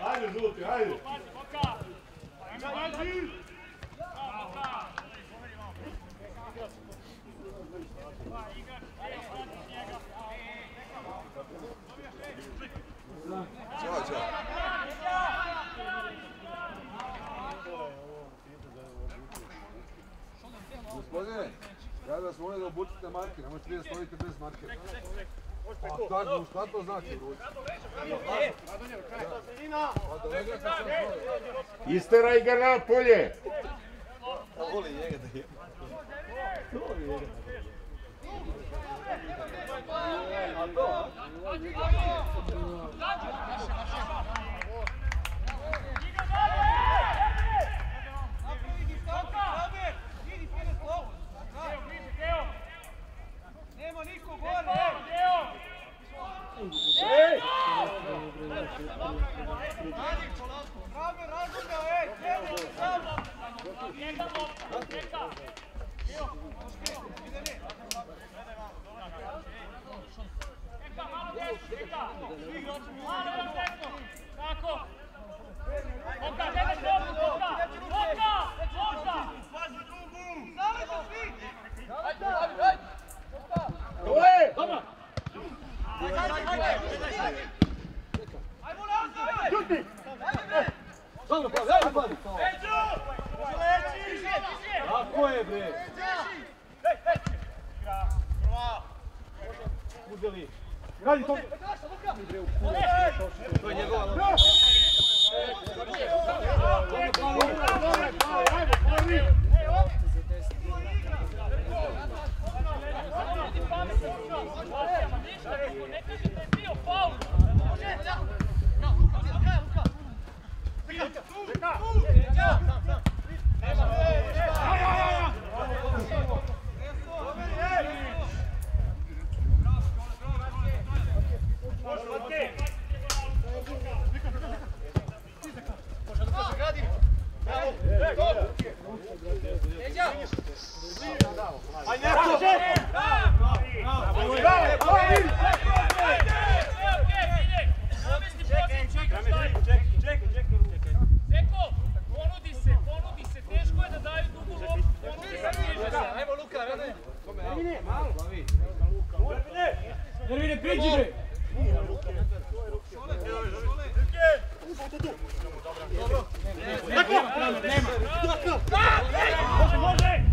Ajde, žuti, ajde. Ćao, ćao. Gospodine, ja bih vas molio da obučite marke, nemojte vi da stojite bez marke. A kako, šta to znači? Pa Isteraj ga na polje. Voli njega da je. Nema Rame, razumio, ej! Evo, samo! Dole! Žuti! Dobro, pa, ajde, pa. Tako je, bre. Uzeli. Radi to. To je njegova. Nervine, priđi bre! Toške,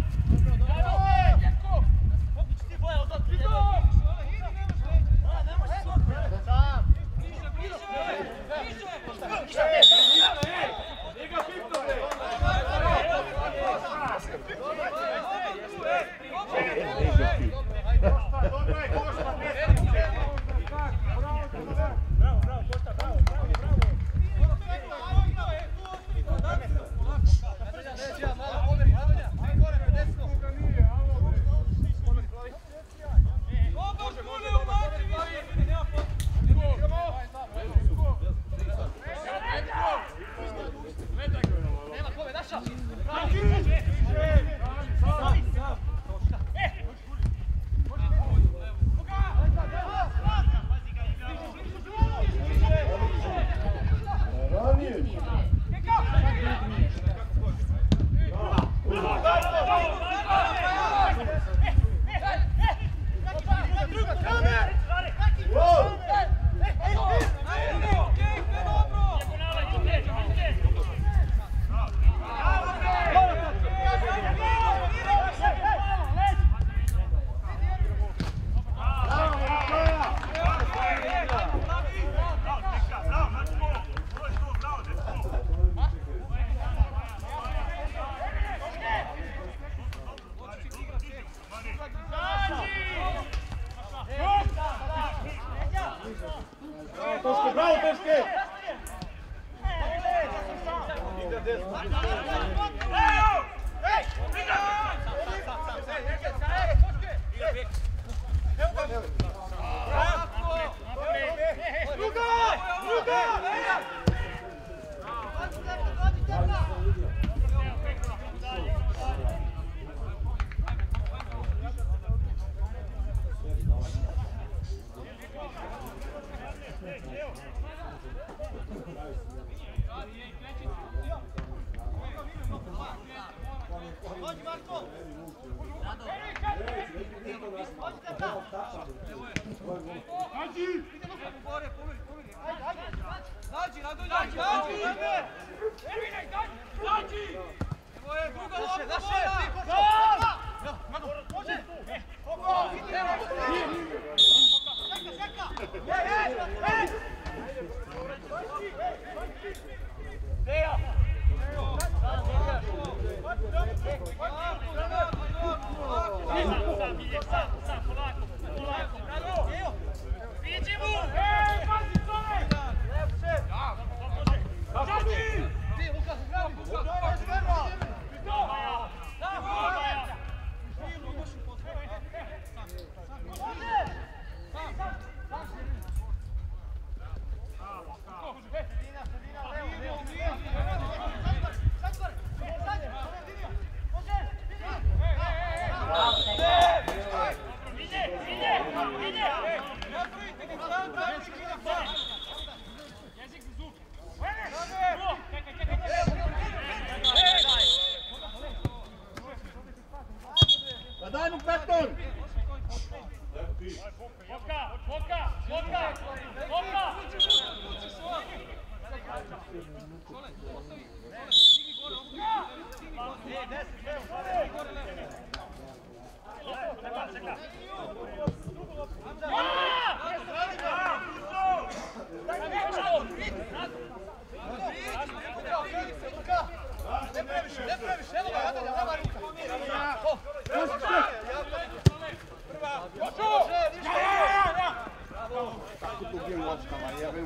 bio loptama, jebe.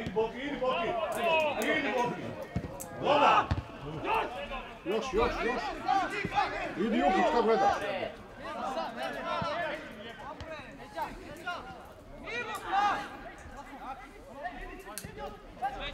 Idi Boki, idi Boki! Idi Boki! Još, još, još! Idi kako gledaš?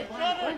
Ajde, Bojan,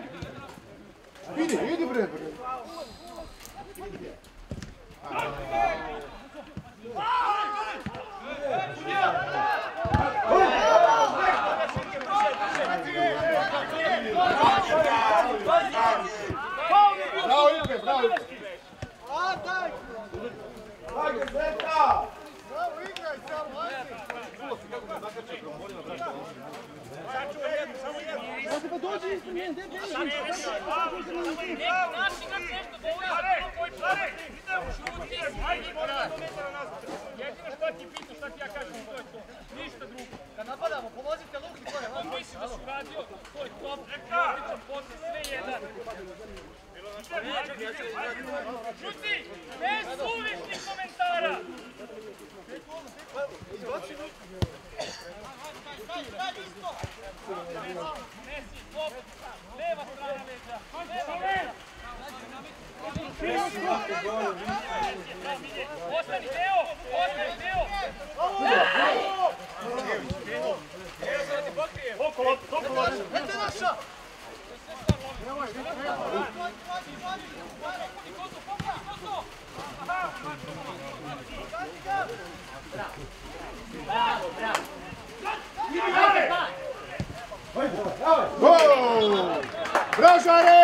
Friday!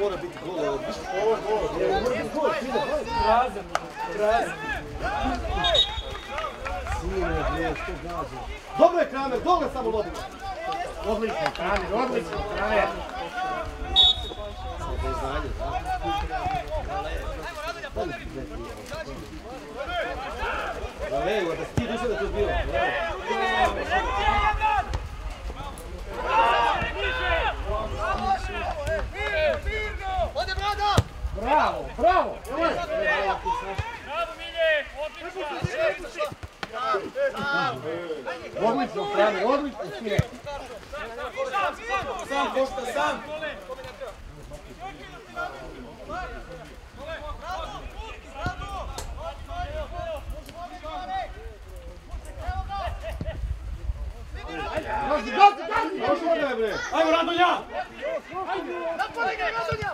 Mora biti gol, ovo biti gol, sine, Prazan, prazan. Sine, gdje, što gazi? Dobro je Kramer, dole samo lobimo. Odlično, Kramer, odlično, Kramer. Valeu, da si ti duše da to bilo. Bravo, bravo! Bravo Milje, odlično. Odlično, Kramer, odlično, sine. Sam, Košta, sam! Gazi, gazi, gazi! Ajmo, Radonja! Napadaj ga, Radonja!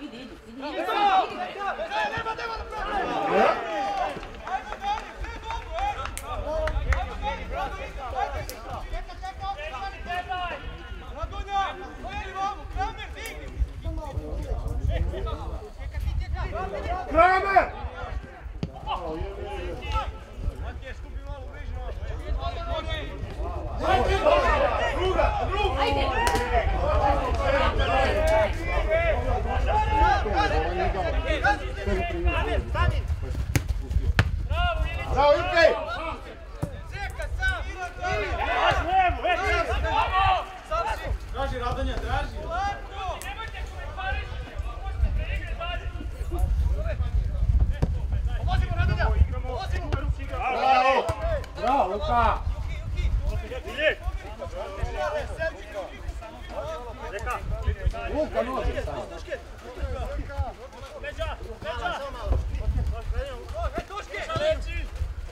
Idi, idi, idi, idi. Kramer! Ajde. Bravo, Jurke! Traži Radonja, traži! Bravo! Bravo, Luka! Luka nože samo.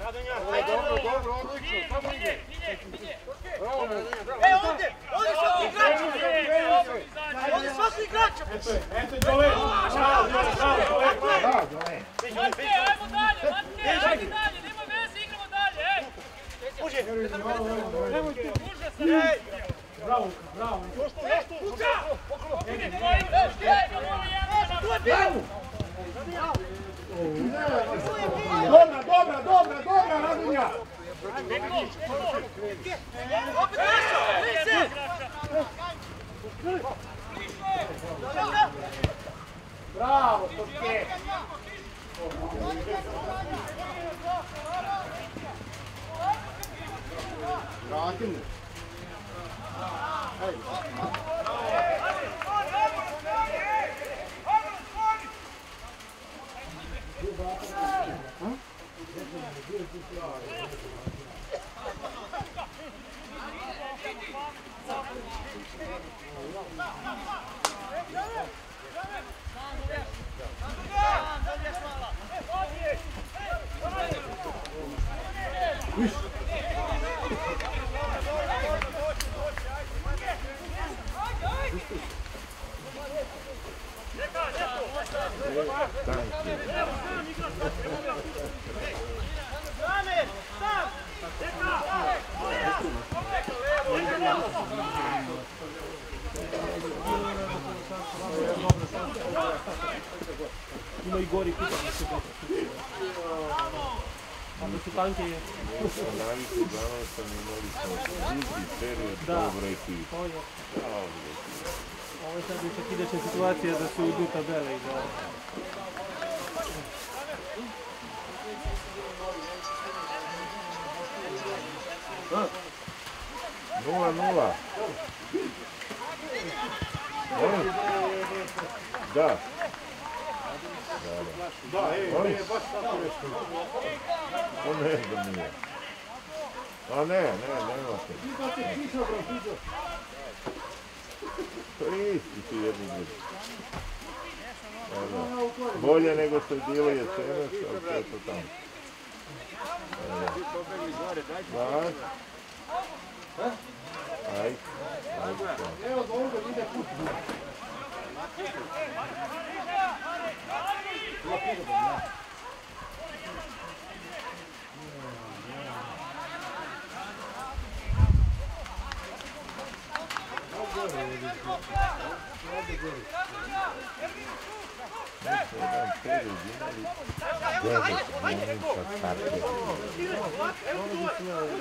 Dobro, dobro, odlično, samo ide. Bravo, E, ovdje! Ovdje svaki igrač! Ovdje svaki igrač! Eto je, eto je Đole. Bravo, Đole, bravo, Đole. Bravo, Đole. Matke, ajmo dalje, Matke, ajde dalje, nema veze, igramo dalje, ej! Može se, Ima i gori kupa da se Onda su tanke je. Navici uglavnom sam imali smo dugi period Da. dobre ekipe. Ovo je sad očekidačna situacija da su idu tabele i da... Nula, nula. Da. Da, ej, nije baš tako nešto. To ne znam nije. A ne, ne, nemate. To je isti ti jedni drugi. Bolje nego što je bilo jesenas, ali to je to tamo. Da. Ajde. Evo, do ovoga ide put. Jedan period imali devet dnevnica karte.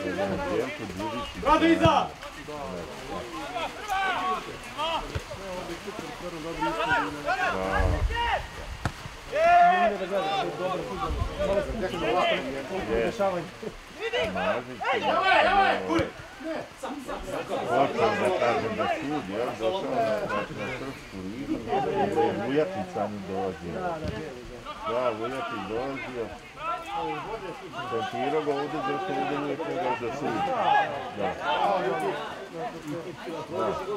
Jedan Željko Đurić Rado iza! Ne da gleda, to je dobar futbol. Malo spušteno ovako, koliko dešavanja. Mazić je počeo da kažem da sud, jel, došao na, srpsku ligu, da je dolazio. Da, da, da. Da, Vujatic dolazio. Tempirao ga ovdje ovdje nije da sudi. Da. Da će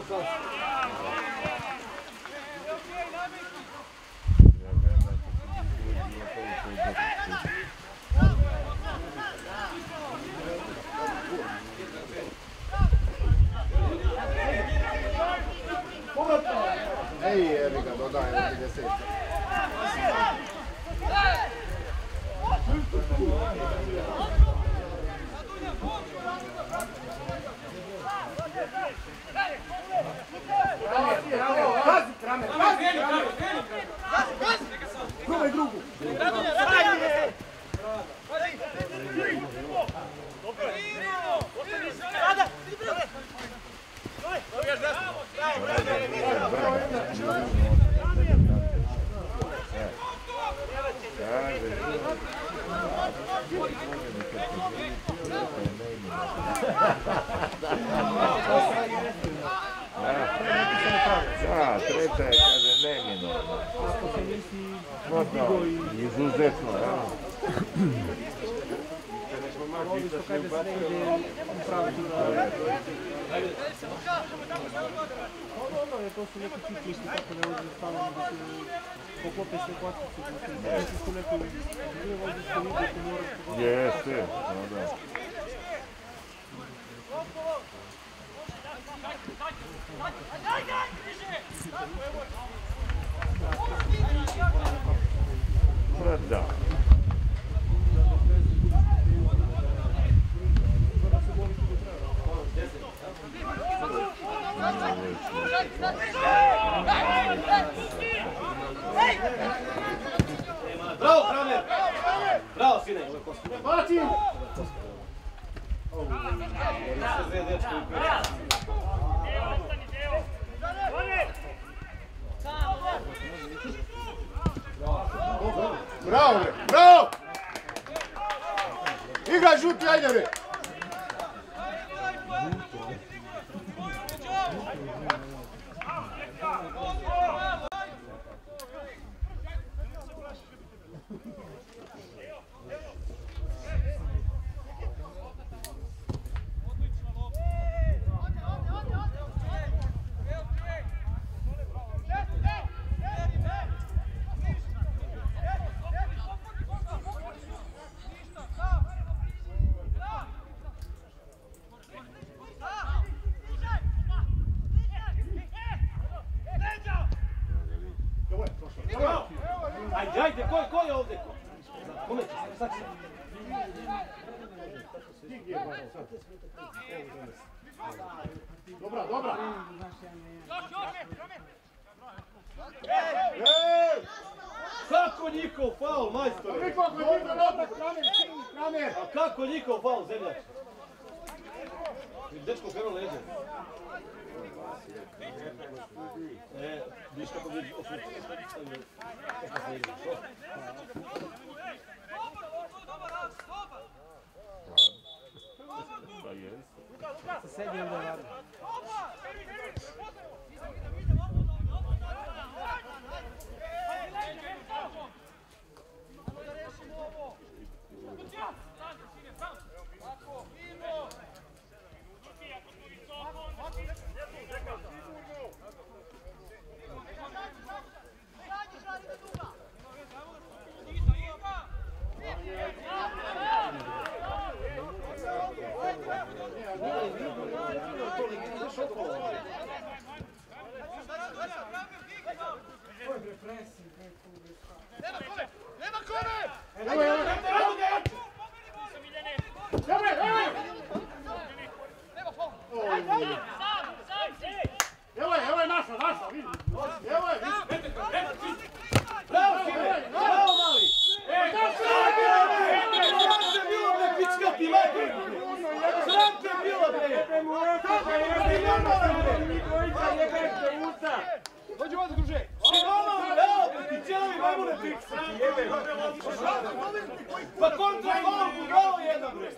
biti aí, é, ligador da Da, treća je, kaže, Stvarno, izuzetno, ja. можуть показати правду. Головно, я просто не хочу пішли, так коли вони стали покопитися класиці, коли вони возять сповіді, то можуть. Є, все, ну да. Продам. Ajde, ko, ko je ovdje? Kome će, sad će. Dobra, dobra! Kako njihov faul, majstore? Napak, Kramer, Kramer! A kako njihov faul, zemljač? Dečko krenuo leđe. E, viš kako bi Pa jest. Evo, evo, evo, evo! Evo je, evo je naša, naša, vidi! Evo je, vidi! Bravo, Sime! Bravo, mali! Sram te bilo, bre, pička ti mater! Sram te bilo, bre! Dođi ovdje, druže! Evo, ti ćelavi majmune ti! Pa kontra faul, bravo jedna, bre!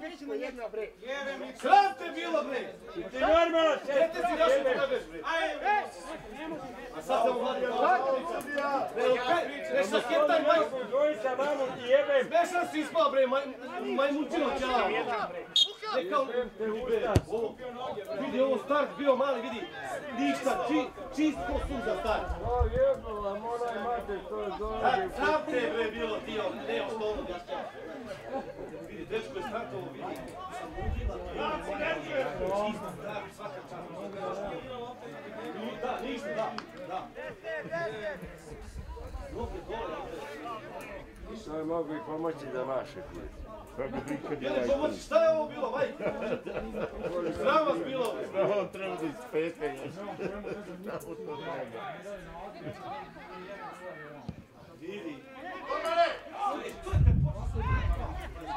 Sram te bilo, bre! Ti normalno Gdje te si došli da kažeš, bre? A sad sam mladi, Bre, kaj, nešto sketaj, maj... Dvojica mamu ti jebem. Smešan si ispao, bre, maj, majmunčino ćelavo. Ne kao, bre, ovo, vidi ovo start bio mali, vidi, ništa, či, čist ko suza start. O jebala, mora imate to zove. Sram te bre bilo ti, ne o stolu gašća. Vidi, dečko je startovo, vidi. Čista start, svaka čast. Da, ništa, da, da. Noge dole, Što mogu i pomoći da vaše je pomoći, šta je ovo bilo, majke? Sram vas bilo. Ovo treba da ispete. Vidi.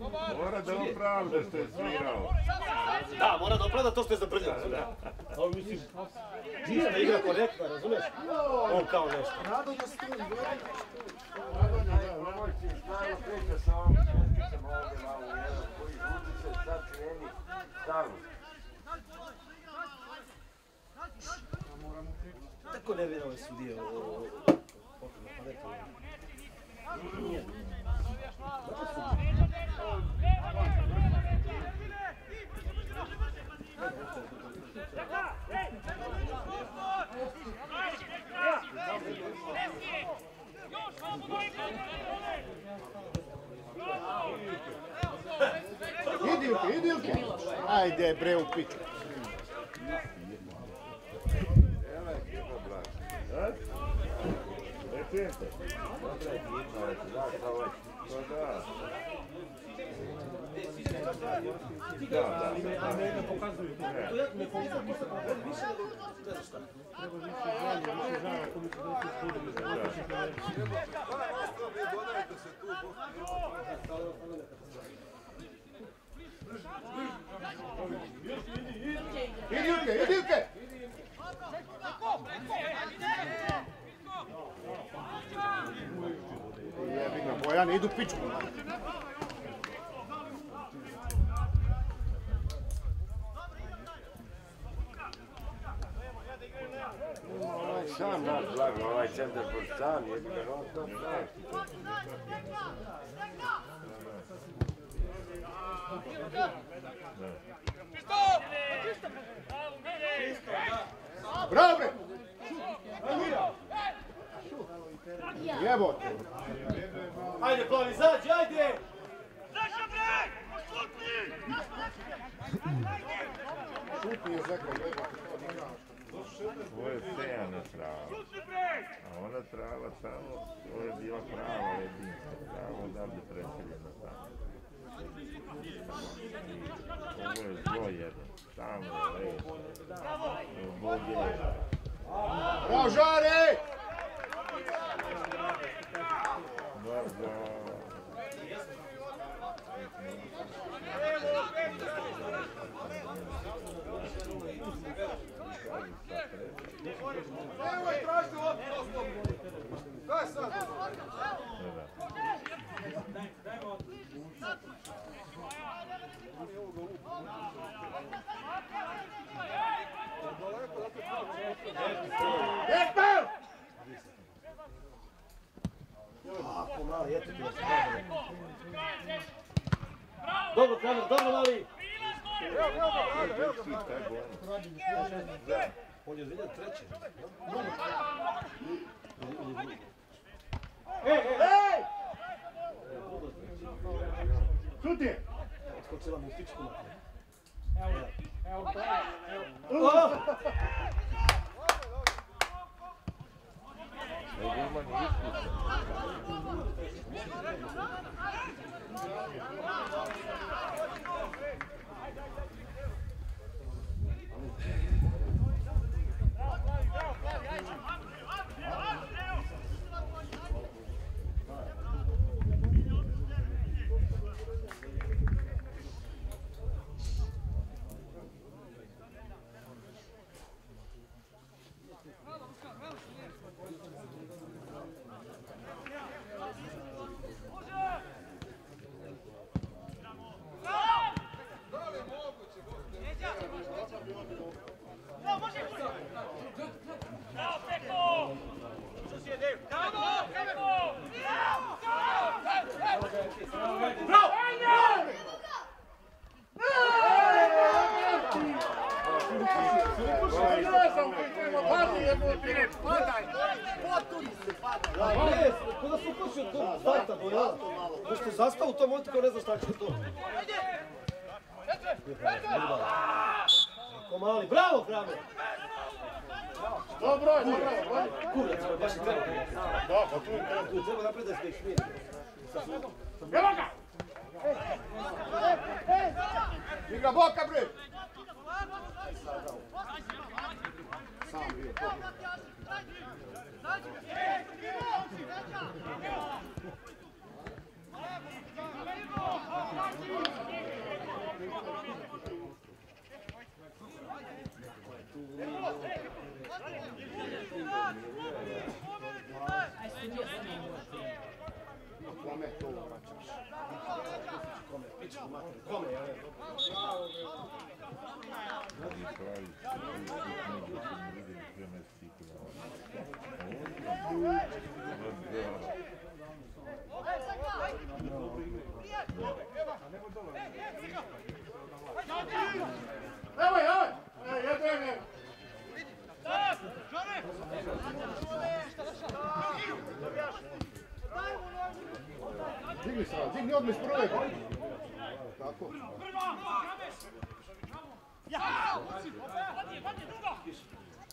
Mora da opravda što je svirao. Da, mora da opravda to što je zabrljao. Ovo mislim, čista igra korektna, razumiješ? On kao nešto. Pomoći, stalno priča sa ovom česticom ovdje malo u jednom koji vuči se sad kreni stalno. Tako ne vjerovali su dio. Ajde bre u piču. Da, da, Idi Ilke, idi Ilke! Jebi ga, Bojan, idu pičku. Ovaj sam naš blago, ovaj centar pod sam, jebi ga non stop znaš. Bravo bre! Jebote! Ajde, plavi, izađi, ajde! Šutni je zekao, jebote, to nema. Ovo je sejana trava. A ona trava tamo, to je bila prava ledinska trava, odavde preseljena tamo. Bravo, Žare! Bravo. Ekber! Ako mali, eto ti vas Dobro, Kramer, dobro, mali! On je zbiljan treći. Ej, ej! Šuti! Skočila mu pičku na Gurman mano. Sve mesike na ovo. A on je da. Evo je, evo je! Ej, jedno je, evo. Digni se, digni odmah iz prve. Tako.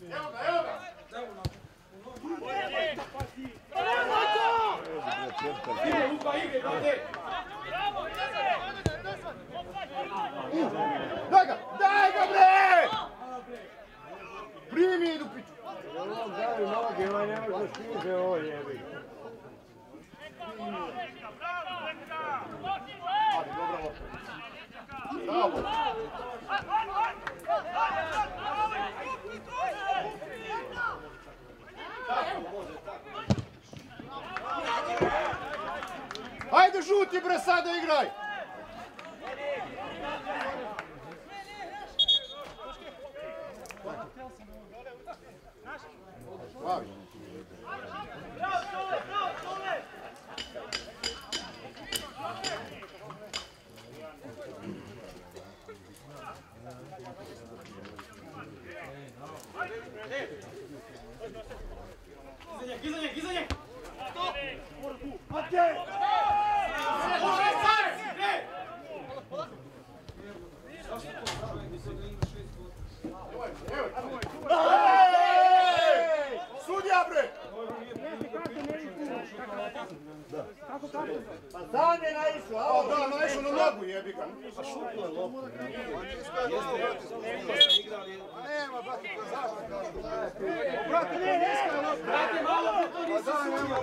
Evo ga, evo ga! Ide, Luka, ide, brate! Daj ga, daj ga bre! Primi idu piću. On daju noge, ovaj ne može da stiže ovo jebi. Bravo. Ajde žuti bre sada igraj! Plavi. Iza njeg, iza njeg! Ej! Sudja bre! Pa dan je naišao, a da, naišao na nogu jebi ga. Nema, brate, to je zaštita. Brate, malo bi to nisi sudio.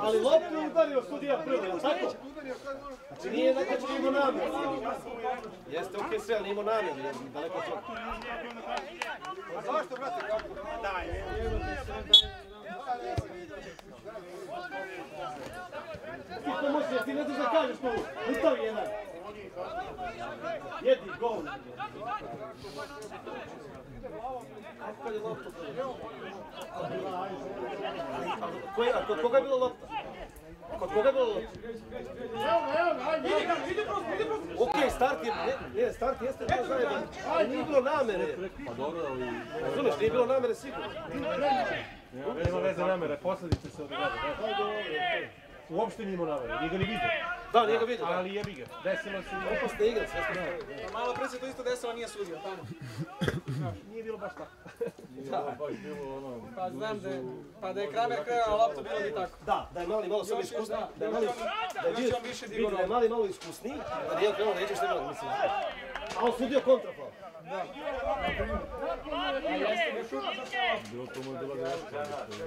Ali loptu je udario sudija prvo, jel tako? Znači nije da će imao namjer. Jeste okej sve, ali nije imao namjer, jer daleko. A zašto, brate, kako? Ti pomoći, jer ti ne znaš da kažeš to. Ustavi jedan. Gol. Koja, kod koga je bila lopta? Kod koga je bila lopta? Start je, ne, ne, start jeste to zajedno, ali nije bilo namere. Pa dobro, ali... Razumeš, nije bilo namere sigurno. Nema veze namere, posljedice se odgađaju. Uopšte nije imao namere, nije ga ni vidio. Da, nije ga vidio, da. Ali jebi ga, desilo se i Opasne igre, sve smo znali. Malo pre se to isto desilo, nije sudio tamo. nije bilo baš tako. Pa znam da je, pa da je Kramer krenuo na loptu, bilo bi tako. Da, da je mali malo samo Još je, iskusniji, da. da je mali, da je bio, Još je on više vidi digao da je mali malo iskusniji, da nije krenuo da iđe što je bilo, mislim. A on sudio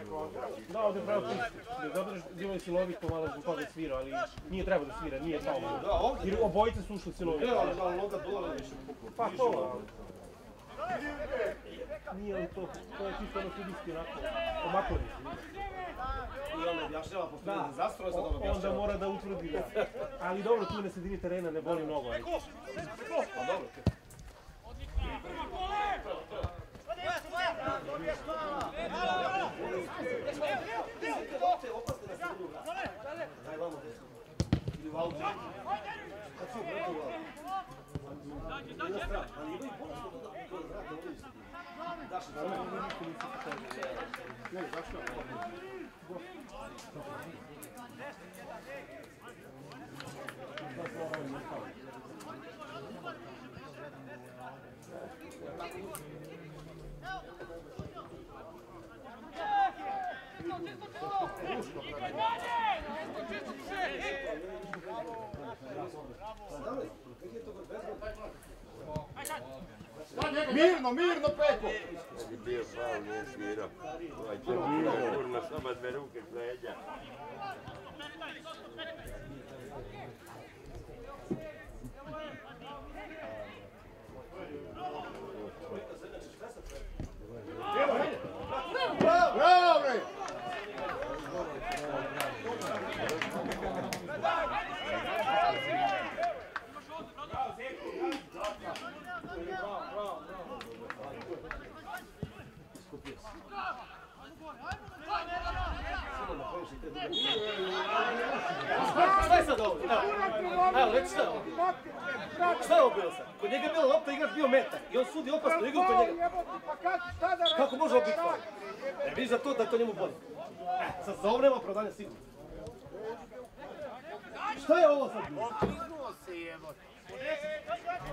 kontrafal. Da, ovdje je pravo čisti. Dobro, Divan je silovit pomalo zbog toga svira, ali nije trebao da svira, nije pao. Jer obojice su ušli silovit. Ne, ali malo loga dola više. Pa to, nije li to, to je čisto ono sudijski onako, omaklovi. I on objašnjava po Da, filmu, zastroje se dobro onda objašnjava. mora da utvrdi da. Ali dobro, tu na sredini terena ne boli mnogo. ali- Pa dobro, Daj vamo desno. Ili u auto. Kad si u bratu u auto. Nije strah, ali imaju bolest od toga, to je vrata, ovdje su. Daš, Ne, zašto? Mirno, Peko! Bio faul, nije svirao. Ovaj će biti kurno, samo dve ruke s leđa. Bravo, bre! Evo, evo, reci šta je ovo? Šta je ovo bilo sad? Kod njega je bila lopta, igrač bio metar. I on sudi opasnu igru kod njega. Kako može ovo biti faul? Ne vidiš da to, da to njemu bolje. E, sad za ovo nema opravdanja sigurno. Šta je ovo sad bilo?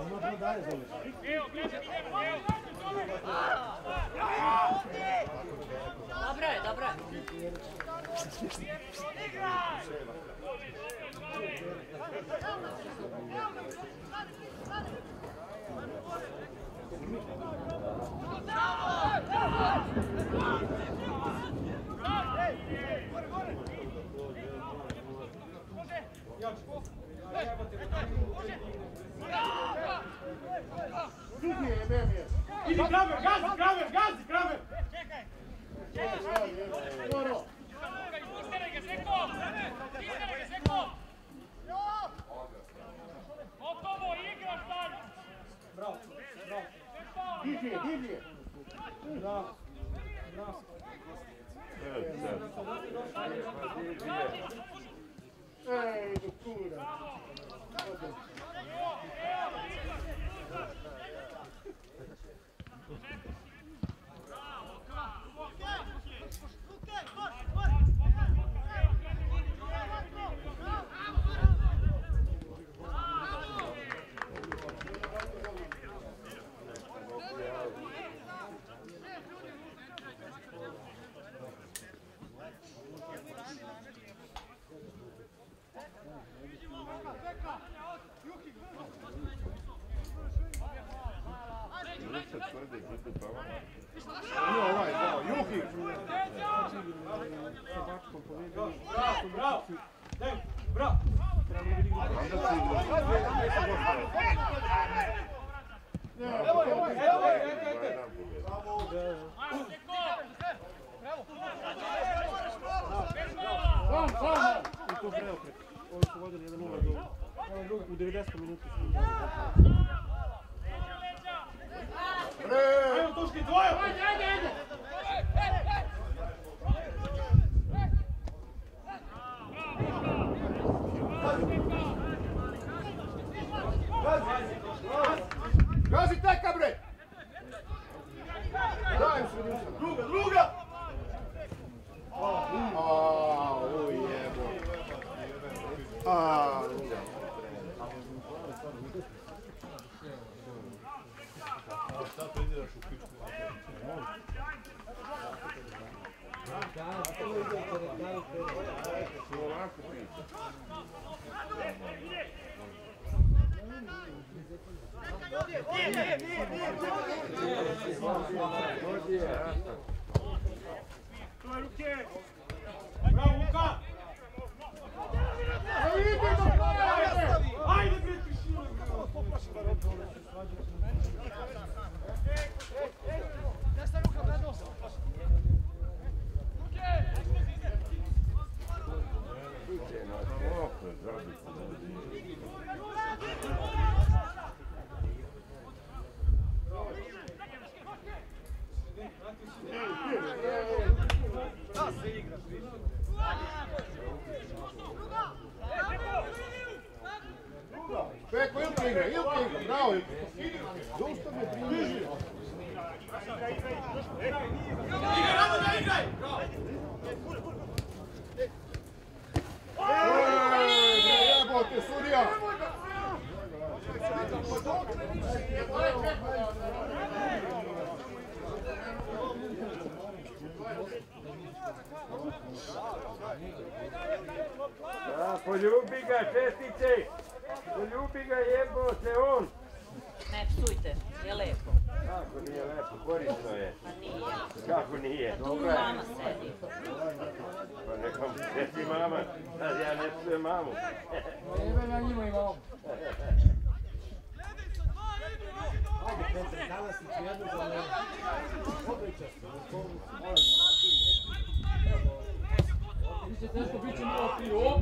Ono bilo dalje za ovo. Dobro je, dobro je. Kramer, gazi Kramer, sad. Ej, O que é. Poljubi ga, čestice! Poljubi ga, jebote, on! Ne psujte, je lepo. Kako nije lepo, korisno je. Pa nije. Kako nije, Tu dobro je. mama sedi. Pa neka mu sjeti mama, sad ja ne čujem mamu. Šta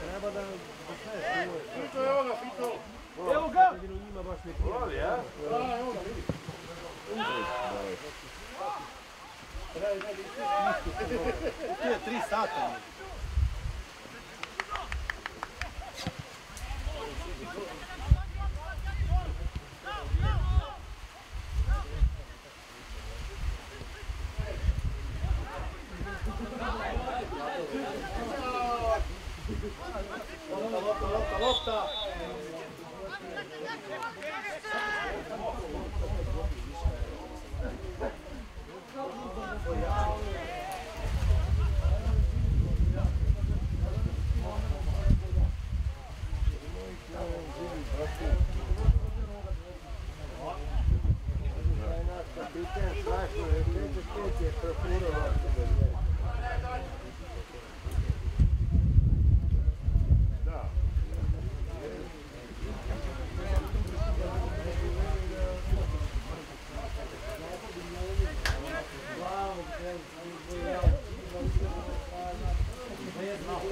Treba da... Fito, evo ga, Fito! Evo ga! Ima baš neki... Evo ga, vidi. Treba tri sata.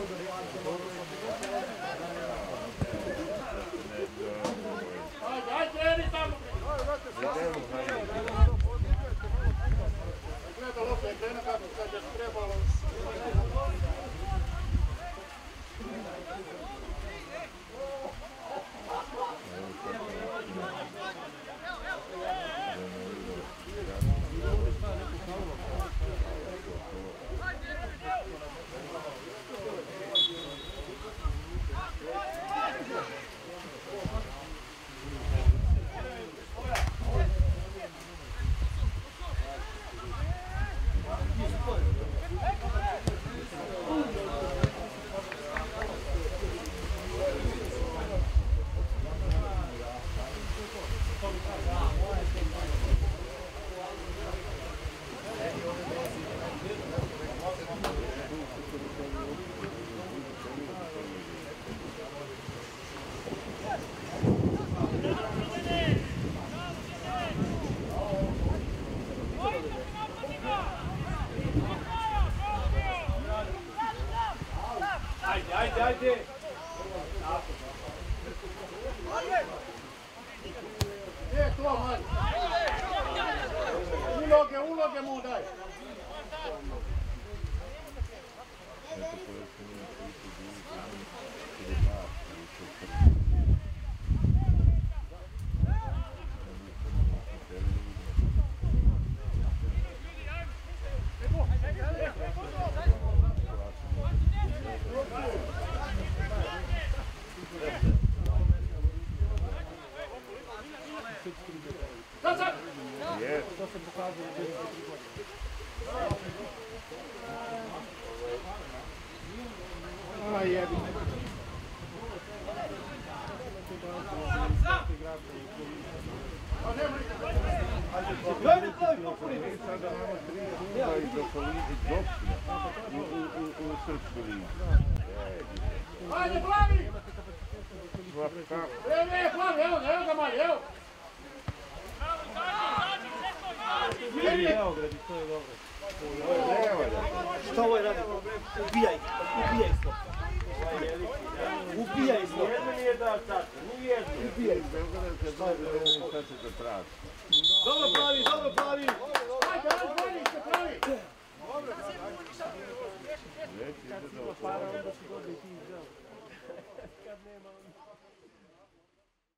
over the. Haydi. Je, to, um Uloge, uloge mu daj.